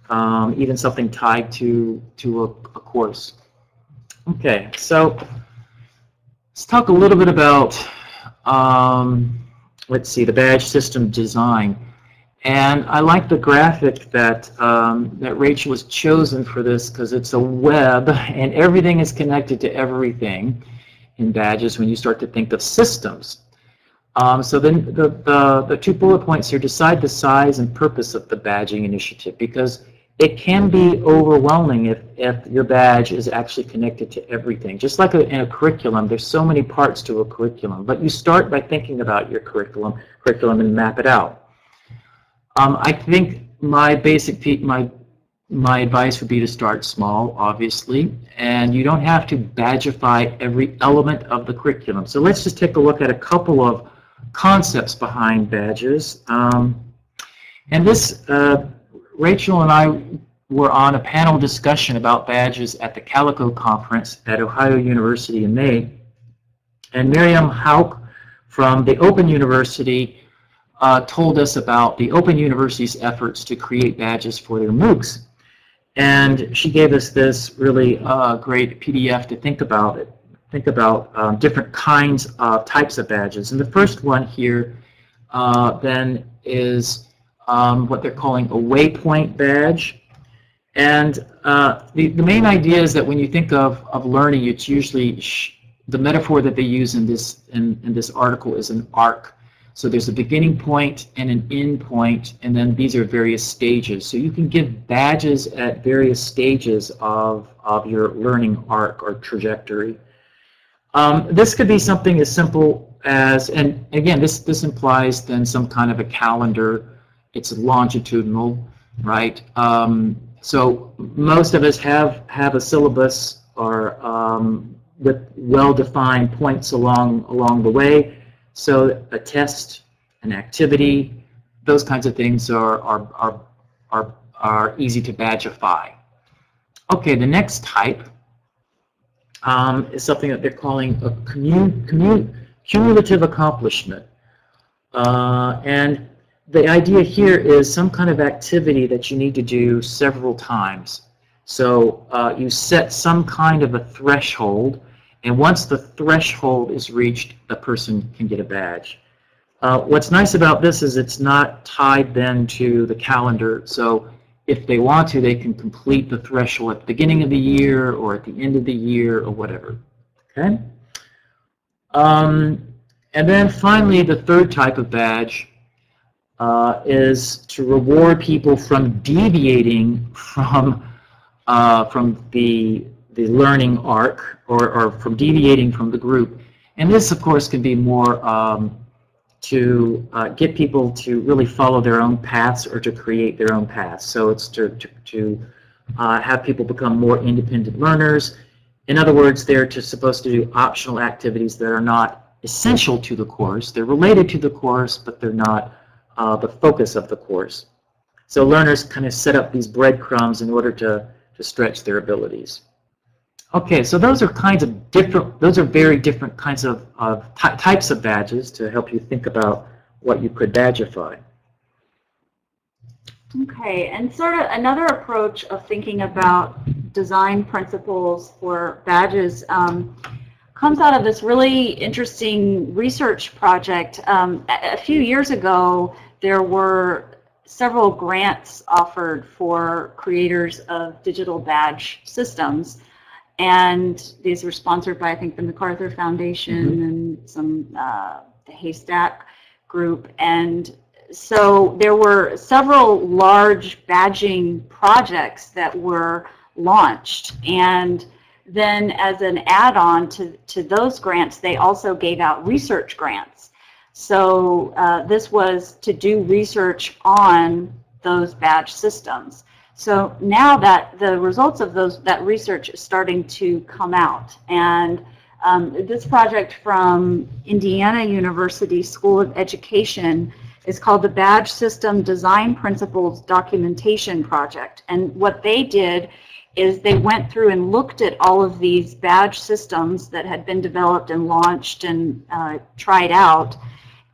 um, even something tied to, to a, a course. Okay, so Let's talk a little bit about, um, let's see, the badge system design. And I like the graphic that, um, that Rachael has chosen for this because it's a web and everything is connected to everything in badges when you start to think of systems. Um, so then the, the, the two bullet points here, decide the size and purpose of the badging initiative because it can be overwhelming if, if your badge is actually connected to everything. Just like a, in a curriculum, there's so many parts to a curriculum, but you start by thinking about your curriculum, curriculum and map it out. Um, I think my basic, my, my advice would be to start small, obviously, and you don't have to badgeify every element of the curriculum. So let's just take a look at a couple of concepts behind badges. Um, and this, uh, Rachael and I were on a panel discussion about badges at the Calico Conference at Ohio University in May. And Mirjam Hauck from the Open University uh, told us about the Open University's efforts to create badges for their MOOCs. And she gave us this really uh, great PDF to think about it. Think about um, different kinds of types of badges. And the first one here uh, then is um, what they're calling a waypoint badge. And uh, the, the main idea is that when you think of, of learning, it's usually the metaphor that they use in this, in, in this article is an arc. So there's a beginning point and an end point, and then these are various stages. So you can give badges at various stages of, of your learning arc or trajectory. Um, this could be something as simple as, and again, this, this implies then some kind of a calendar it's longitudinal, right? Um, so most of us have, have a syllabus or um, with well-defined points along, along the way. So a test, an activity, those kinds of things are, are, are, are, are easy to badgeify. Okay, the next type um, is something that they're calling a commun, commun, cumulative accomplishment. Uh, and the idea here is some kind of activity that you need to do several times. So uh, you set some kind of a threshold, and once the threshold is reached, the person can get a badge. Uh, what's nice about this is it's not tied then to the calendar, so if they want to, they can complete the threshold at the beginning of the year or at the end of the year or whatever. Okay? Um, and then finally, the third type of badge uh, is to reward people from deviating from uh, from the the learning arc or, or from deviating from the group. And this, of course, can be more um, to uh, get people to really follow their own paths or to create their own paths. So it's to, to, to uh, have people become more independent learners. In other words, they're to, supposed to do optional activities that are not essential to the course. They're related to the course, but they're not uh, the focus of the course. So learners kind of set up these breadcrumbs in order to, to stretch their abilities. Okay, so those are kinds of different, those are very different kinds of, of types of badges to help you think about what you could badgeify. Okay, and sort of another approach of thinking about design principles for badges um, comes out of this really interesting research project. Um, a, a few years ago, there were several grants offered for creators of digital badge systems. And these were sponsored by, I think, the MacArthur Foundation mm -hmm. and some, uh, the HASTAC group. And so there were several large badging projects that were launched. And then as an add-on to, to those grants, they also gave out research grants. So uh, this was to do research on those badge systems. So now that the results of those that research is starting to come out, and um, this project from Indiana University School of Education is called the Badge System Design Principles Documentation Project. And what they did is they went through and looked at all of these badge systems that had been developed and launched and uh, tried out,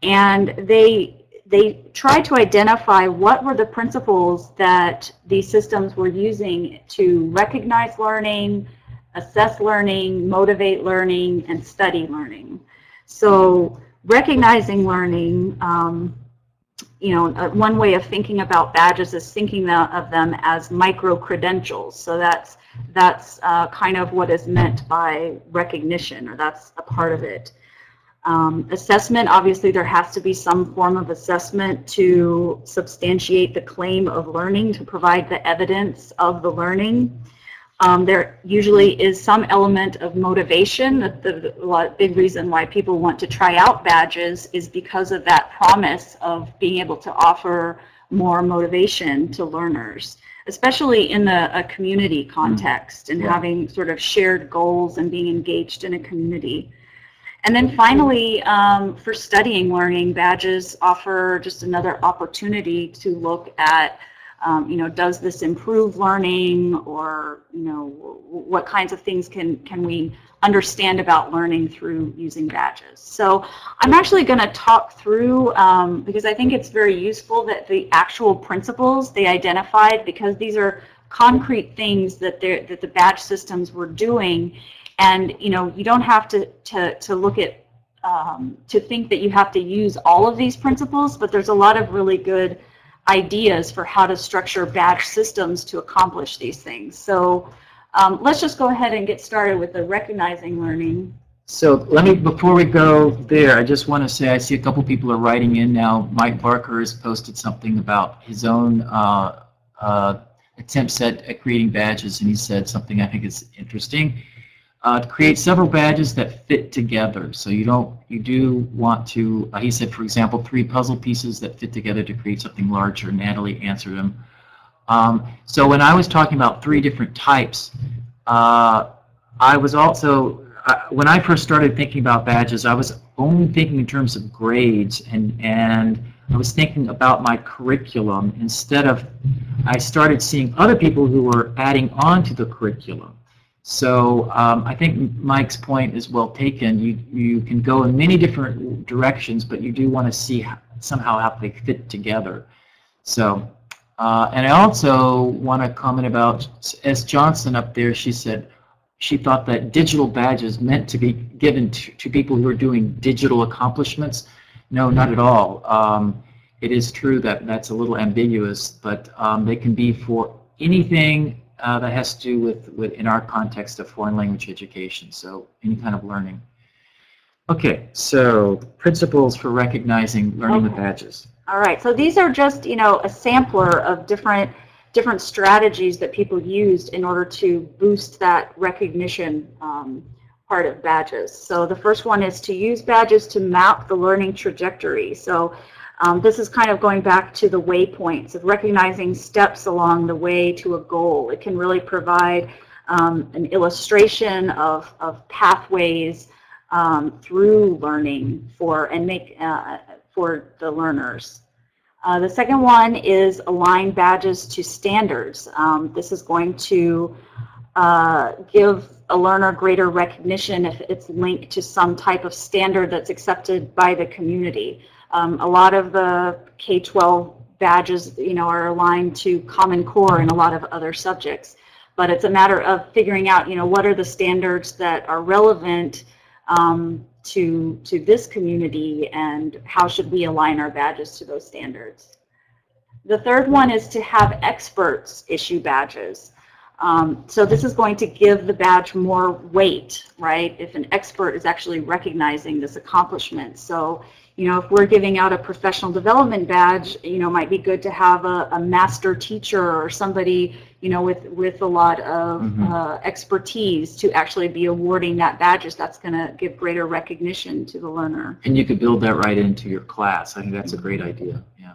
and they they tried to identify what were the principles that these systems were using to recognize learning, assess learning, motivate learning, and study learning. So recognizing learning um, you know, uh, one way of thinking about badges is thinking of them as micro-credentials. So that's, that's uh, kind of what is meant by recognition, or that's a part of it. Um, assessment, obviously there has to be some form of assessment to substantiate the claim of learning, to provide the evidence of the learning. Um, there usually is some element of motivation. The, the, big reason why people want to try out badges is because of that promise of being able to offer more motivation to learners, especially in the, a community context and Yeah. having sort of shared goals and being engaged in a community. And then finally, um, for studying learning, badges offer just another opportunity to look at, um, you know, does this improve learning or, you know, what kinds of things can, can we understand about learning through using badges. So I'm actually going to talk through, um, because I think it's very useful that the actual principles they identified, because these are concrete things that, that the badge systems were doing and you know, you don't have to to to look at um, to think that you have to use all of these principles, but there's a lot of really good ideas for how to structure badge systems to accomplish these things. So um, let's just go ahead and get started with the recognizing learning. So let me, before we go there, I just want to say, I see a couple people are writing in now. Mike Barker has posted something about his own uh, uh, attempts at, at creating badges, and he said something I think is interesting. Uh, create several badges that fit together. So you don't, you do want to, uh, he said, for example, three puzzle pieces that fit together to create something larger. Natalie answered him. Um, so when I was talking about three different types, uh, I was also, uh, when I first started thinking about badges, I was only thinking in terms of grades and, and I was thinking about my curriculum instead of, I started seeing other people who were adding on to the curriculum. So um, I think Mike's point is well taken. You, you can go in many different directions, but you do want to see how, somehow how they fit together. So, uh, and I also want to comment about S. Johnson up there. She said she thought that digital badges meant to be given to, to people who are doing digital accomplishments. No, not at all. Um, it is true that that's a little ambiguous, but um, they can be for anything uh, that has to do with, with, in our context, of foreign language education, so any kind of learning. Okay, so principles for recognizing learning with badges. All right, so these are just, you know, a sampler of different different strategies that people used in order to boost that recognition um, part of badges. So the first one is to use badges to map the learning trajectory. So um, this is kind of going back to the waypoints of recognizing steps along the way to a goal. It can really provide um, an illustration of, of pathways um, through learning for and make uh, for the learners. Uh, the second one is align badges to standards. Um, this is going to uh, give a learner greater recognition if it's linked to some type of standard that's accepted by the community. Um, a lot of the K-12 badges, you know, are aligned to Common Core and a lot of other subjects. But it's a matter of figuring out, you know, what are the standards that are relevant um, to to this community and how should we align our badges to those standards. The third one is to have experts issue badges. Um, so this is going to give the badge more weight, right? If an expert is actually recognizing this accomplishment. So, you know, if we're giving out a professional development badge, you know, it might be good to have a, a master teacher or somebody, you know, with, with a lot of Mhm. uh, expertise to actually be awarding that badges. That's going to give greater recognition to the learner. And you could build that right into your class. I think that's a great idea. Yeah.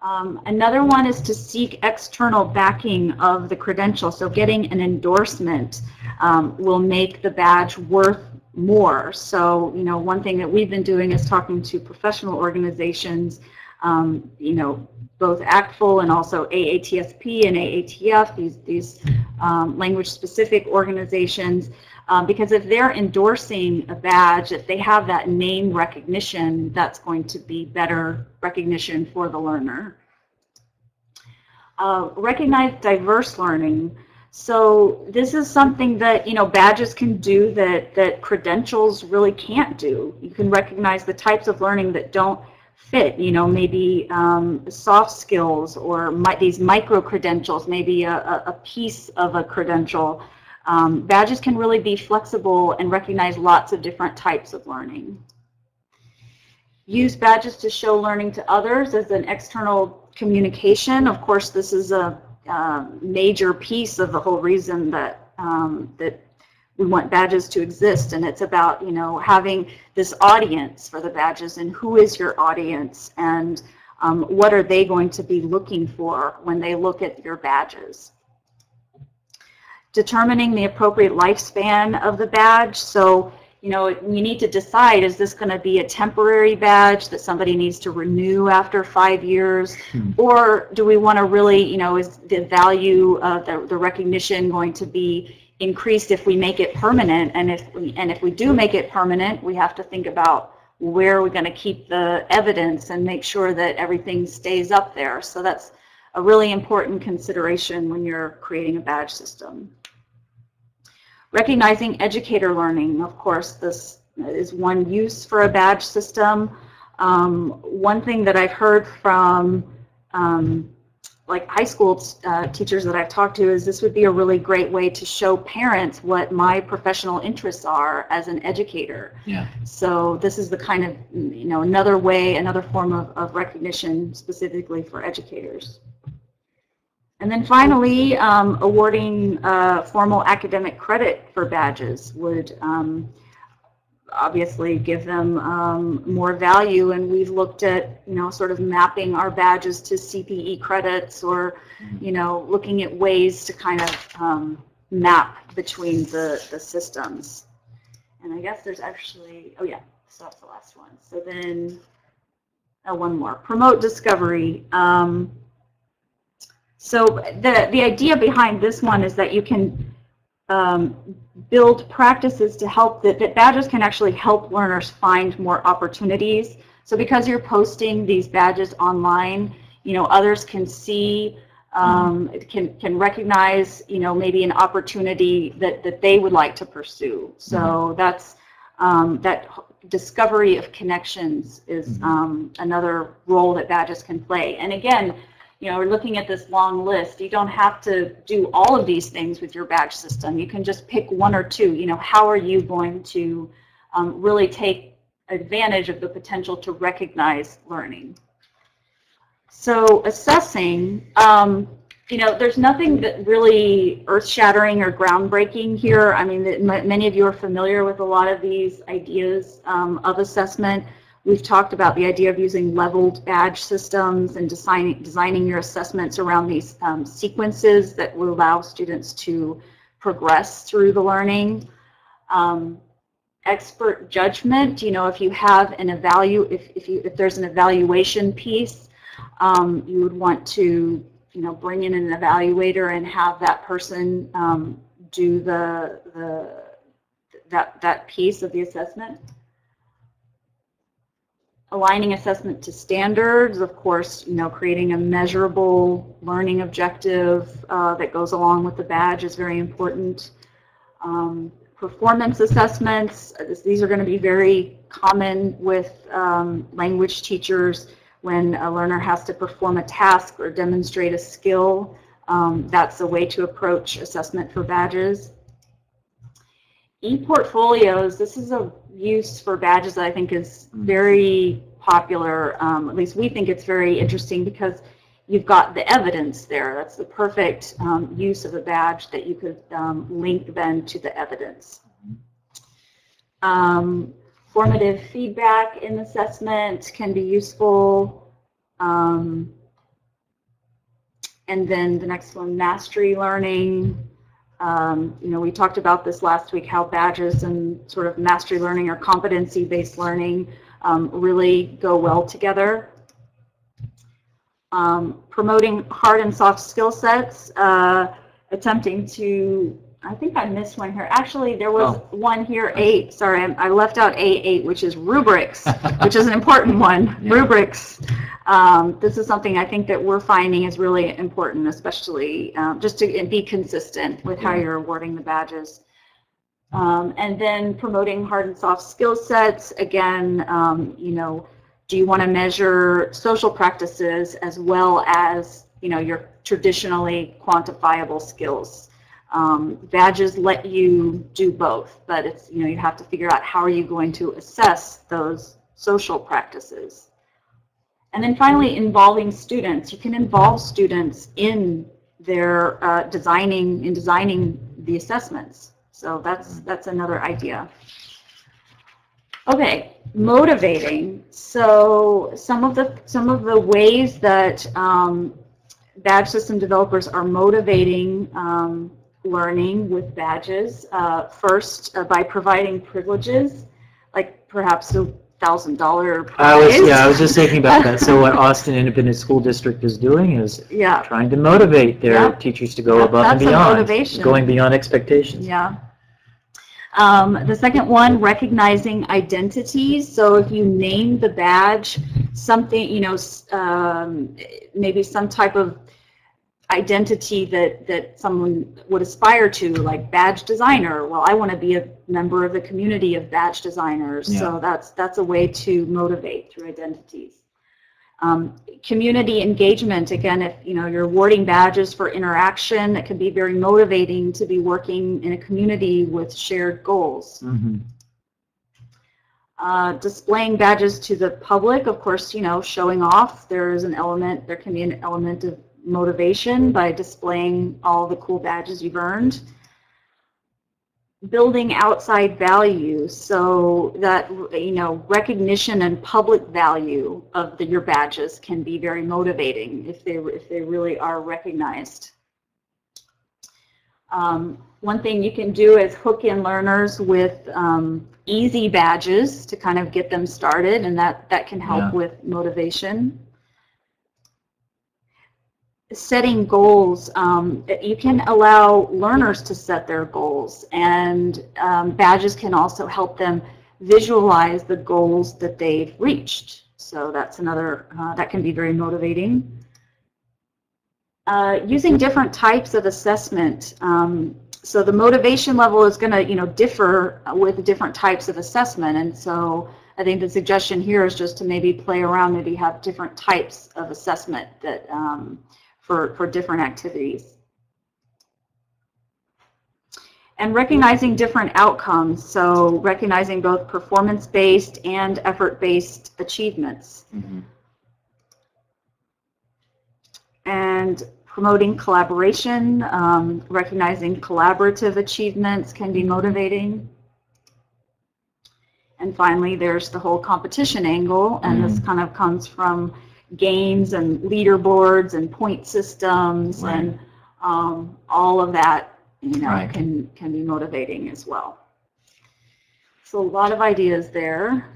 Um, another one is to seek external backing of the credential. So getting an endorsement um, will make the badge worth more. So, you know, one thing that we've been doing is talking to professional organizations, um, you know, both ACTFL and also AATSP and AATF, these, these um, language-specific organizations, um, because if they're endorsing a badge, if they have that name recognition, that's going to be better recognition for the learner. Uh, recognize diverse learning. So this is something that you know badges can do that that credentials really can't do. You can recognize the types of learning that don't fit. You know, maybe um, soft skills or mi these micro credentials, maybe a, a, a piece of a credential. Um, badges can really be flexible and recognize lots of different types of learning. use badges to show learning to others as an external communication. Of course, this is a uh, major piece of the whole reason that um, that we want badges to exist, and it's about you know having this audience for the badges and who is your audience and um, what are they going to be looking for when they look at your badges. Determining the appropriate lifespan of the badge. So you know, you need to decide, is this going to be a temporary badge that somebody needs to renew after five years? Hmm. Or do we want to really, you know, is the value of the, the recognition going to be increased if we make it permanent? And if we, and if we do make it permanent, we have to think about where are we going to keep the evidence and make sure that everything stays up there. So that's a really important consideration when you're creating a badge system. Recognizing educator learning, of course, this is one use for a badge system. Um, one thing that I've heard from um, like high school uh, teachers that I've talked to is this would be a really great way to show parents what my professional interests are as an educator. Yeah. So this is the kind of, you know, another way, another form of, of recognition specifically for educators. And then finally, um, awarding uh, formal academic credit for badges would um, obviously give them um, more value. And we've looked at, you know, sort of mapping our badges to CPE credits or, you know, looking at ways to kind of um, map between the, the systems. And I guess there's actually, oh yeah, so that's the last one. So then, oh, one more. Promote discovery. Um, so the, the idea behind this one is that you can um, build practices to help, that, that badges can actually help learners find more opportunities. So because you're posting these badges online, you know, others can see, um, can, can recognize, you know, maybe an opportunity that, that they would like to pursue. So mm-hmm. that's, um, that discovery of connections is mm-hmm. um, another role that badges can play. And again, you know, we're looking at this long list. You don't have to do all of these things with your badge system. You can just pick one or two. You know, how are you going to um, really take advantage of the potential to recognize learning? So assessing, um, you know, there's nothing that really earth-shattering or groundbreaking here. I mean, many of you are familiar with a lot of these ideas um, of assessment. We've talked about the idea of using leveled badge systems and designing, designing your assessments around these um, sequences that will allow students to progress through the learning. Um, expert judgment, you know, if you have an evalu, if, if, you, if there's an evaluation piece, um, you would want to, you know, bring in an evaluator and have that person um, do the, the, that, that piece of the assessment aligning assessment to standards, of course, you know, creating a measurable learning objective uh, that goes along with the badge is very important. Um, performance assessments, uh, these are going to be very common with um, language teachers when a learner has to perform a task or demonstrate a skill. Um, that's a way to approach assessment for badges. E-portfolios, this is a use for badges that I think is very popular. Um, at least we think it's very interesting because you've got the evidence there. That's the perfect um, use of a badge that you could um, link then to the evidence. Um, formative feedback in assessment can be useful. Um, and then the next one, mastery learning. Um, you know, we talked about this last week, how badges and sort of mastery learning or competency-based learning um, really go well together. Um, promoting hard and soft skill sets, uh, attempting to, I think I missed one here. Actually, there was oh. one here, eight. Sorry, I left out A8, which is rubrics, which is an important one. Yeah. Rubrics. Um, this is something I think that we're finding is really important, especially um, just to be consistent with how you're awarding the badges. Um, and then promoting hard and soft skill sets, again, um, you know, do you want to measure social practices as well as, you know, your traditionally quantifiable skills? Um, badges let you do both, but it's, you know, you have to figure out how are you going to assess those social practices. And then finally, involving students. You can involve students in their uh, designing, in designing the assessments. So that's, that's another idea. Okay, motivating. So some of the some of the ways that um, badge system developers are motivating um, learning with badges. Uh, first, uh, by providing privileges, like perhaps a thousand dollar prize. I was, yeah, I was just thinking about that. So what Austin Independent School District is doing is yeah, trying to motivate their Yeah. teachers to go That- above and beyond, motivation. going beyond expectations. yeah. Um, the second one, recognizing identities. So if you name the badge something, you know, um, maybe some type of identity that, that someone would aspire to, like badge designer. Well, I want to be a member of the community of badge designers. So that's, that's a way to motivate through identities. Um, community engagement, again, if, you know, you're awarding badges for interaction, it can be very motivating to be working in a community with shared goals. Mhm. Uh, displaying badges to the public, of course, you know, showing off, there's an element, there can be an element of motivation by displaying all the cool badges you've earned. Building outside value, so that, you know, recognition and public value of the, your badges can be very motivating if they, if they really are recognized. Um, one thing you can do is hook in learners with um, easy badges to kind of get them started, and that, that can help Yeah. with motivation. Setting goals, um, you can allow learners to set their goals, and um, badges can also help them visualize the goals that they've reached. So that's another, uh, that can be very motivating. Uh, using different types of assessment. Um, so the motivation level is going to, you know, differ with different types of assessment. And so I think the suggestion here is just to maybe play around, maybe have different types of assessment that um, for, for different activities. And recognizing different outcomes. So recognizing both performance-based and effort-based achievements. Mhm. and promoting collaboration, um, recognizing collaborative achievements can be motivating. And finally, there's the whole competition angle, and this kind of comes from games and leaderboards and point systems Right. and um, all of that, you know, Right. can, can be motivating as well. So a lot of ideas there.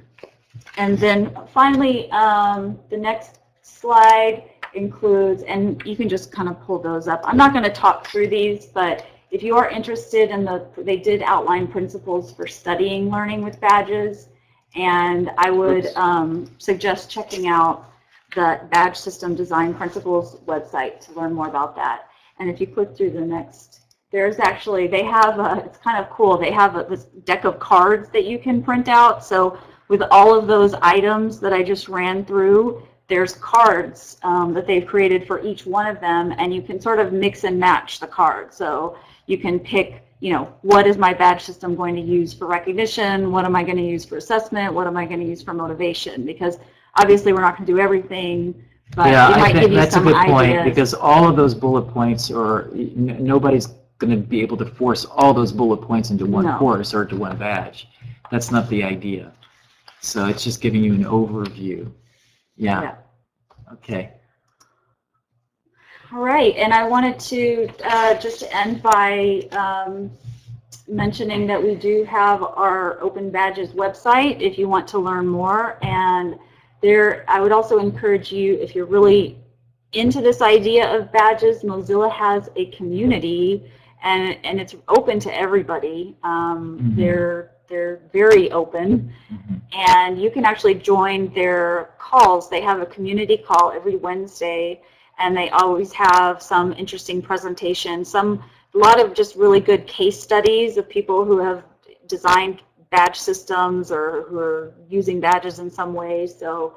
And then finally, um, the next slide includes, and you can just kind of pull those up. I'm not going to talk through these, but if you are interested in the, they did outline principles for studying learning with badges, and I would um, suggest checking out the Badge System Design Principles website to learn more about that. And if you click through the next, there's actually, they have, a, it's kind of cool, they have a, this deck of cards that you can print out. So with all of those items that I just ran through, there's cards um, that they've created for each one of them, and you can sort of mix and match the cards. So you can pick, you know, what is my badge system going to use for recognition? What am I going to use for assessment? What am I going to use for motivation? Because obviously we're not going to do everything, but Yeah, it I might give think you that's a some good point, because all of those bullet points are, n- nobody's going to be able to force all those bullet points into one No. course or to one badge. That's not the idea. So it's just giving you an overview. Yeah. Yeah, okay. All right, and I wanted to uh, just end by um, mentioning that we do have our Open Badges website if you want to learn more. And there, I would also encourage you, if you're really into this idea of badges, Mozilla has a community and, and it's open to everybody. Um, Mhm. They're, they're very open Mhm. and you can actually join their calls. They have a community call every Wednesday, and they always have some interesting presentation, some a lot of just really good case studies of people who have designed badge systems or who are using badges in some way. So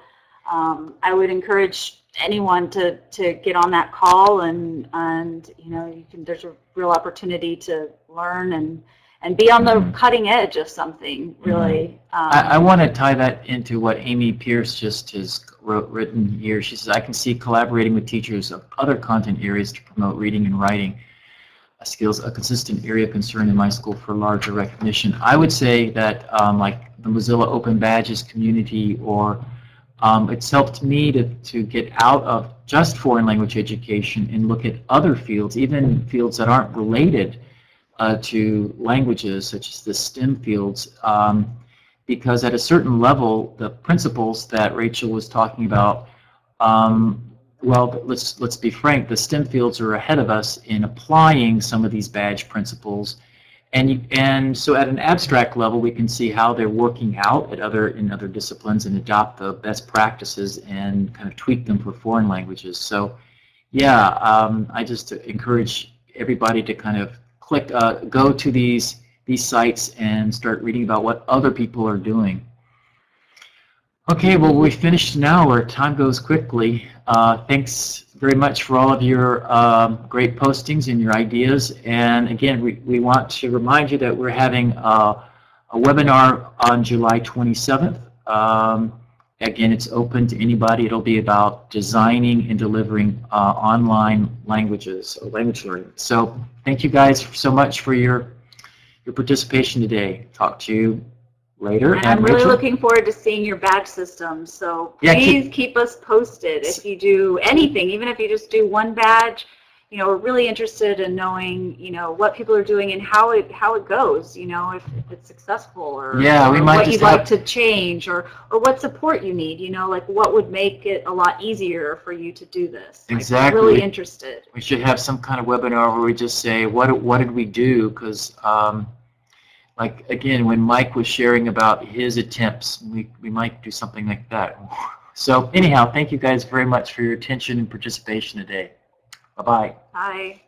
um, I would encourage anyone to, to get on that call and, and, you know, you can, there's a real opportunity to learn and, and be on the Mhm. cutting edge of something, really. Um, I, I want to tie that into what Amy Pierce just has wrote, written here. She says, I can see collaborating with teachers of other content areas to promote reading and writing skills, a consistent area of concern in my school for larger recognition. I would say that um, like the Mozilla Open Badges community or um, it's helped me to, to get out of just foreign language education and look at other fields, even fields that aren't related uh, to languages, such as the STEM fields. Um, because at a certain level, the principles that Rachael was talking about, um, well, let's let's be frank, the STEM fields are ahead of us in applying some of these badge principles, and you, and so at an abstract level, we can see how they're working out at other in other disciplines and adopt the best practices and kind of tweak them for foreign languages. So, yeah, um, I just encourage everybody to kind of click, uh, go to these these sites and start reading about what other people are doing. Okay, well, we finished now. Our time goes quickly. Uh, thanks very much for all of your um, great postings and your ideas. And again, we, we want to remind you that we're having uh, a webinar on July 27th. Um, again, it's open to anybody. It'll be about designing and delivering uh, online languages or language learning. So thank you guys so much for your your participation today. Talk to you later. And I'm really looking forward to seeing your badge system, so Yeah, keep- please keep us posted if you do anything, even if you just do one badge. You know, we're really interested in knowing, you know, what people are doing and how it, how it goes, you know, if, if it's successful or Yeah, we or might what you'd like to change or, or what support you need, you know, like what would make it a lot easier for you to do this. Like, we're Exactly. Really interested. we should have some kind of webinar where we just say what what did we do because um, like again when Mike was sharing about his attempts we, we might do something like that. So anyhow thank you guys very much for your attention and participation today. Bye bye Bye.